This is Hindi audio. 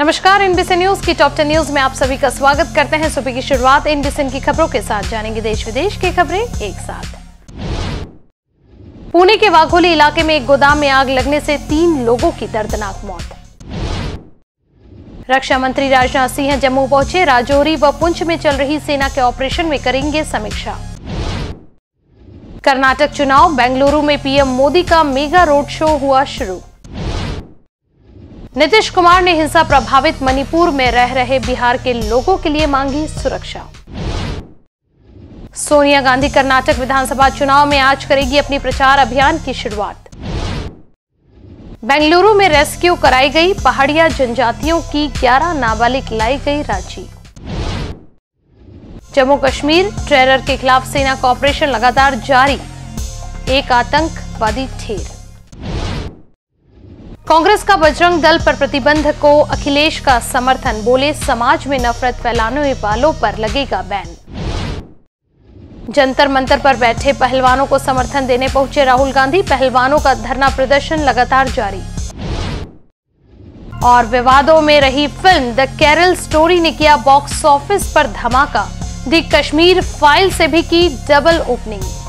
नमस्कार इनबीसी न्यूज़ की टॉप टेन न्यूज़ में आप सभी का स्वागत करते हैं। सुबह की शुरुआत इनबीसी की खबरों के साथ। जानेंगे देश विदेश की खबरें एक साथ। पुणे के वाघोली इलाके में एक गोदाम में आग लगने से तीन लोगों की दर्दनाक मौत। रक्षा मंत्री राजनाथ सिंह जम्मू पहुँचे। राजौरी व पुंछ में चल रही सेना के ऑपरेशन में करेंगे समीक्षा। कर्नाटक चुनाव, बेंगलुरु में पीएम मोदी का मेगा रोड शो हुआ शुरू। नीतीश कुमार ने हिंसा प्रभावित मणिपुर में रह रहे बिहार के लोगों के लिए मांगी सुरक्षा। सोनिया गांधी कर्नाटक विधानसभा चुनाव में आज करेगी अपनी प्रचार अभियान की शुरुआत। बेंगलुरु में रेस्क्यू कराई गई पहाड़िया जनजातियों की 11 नाबालिग लाई गई रांची। जम्मू कश्मीर टेरर के खिलाफ सेना का ऑपरेशन लगातार जारी, एक आतंकवादी ठेर। कांग्रेस का बजरंग दल पर प्रतिबंध को अखिलेश का समर्थन, बोले, समाज में नफरत फैलाने वालों पर लगेगा बैन। जंतर मंतर पर बैठे पहलवानों को समर्थन देने पहुँचे राहुल गांधी। पहलवानों का धरना प्रदर्शन लगातार जारी। और विवादों में रही फ़िल्म, द कैरल स्टोरी ने किया बॉक्स ऑफ़िस पर धमाका। दी कश्मीर फ़ाइल से भी की डबल ओपनिंग।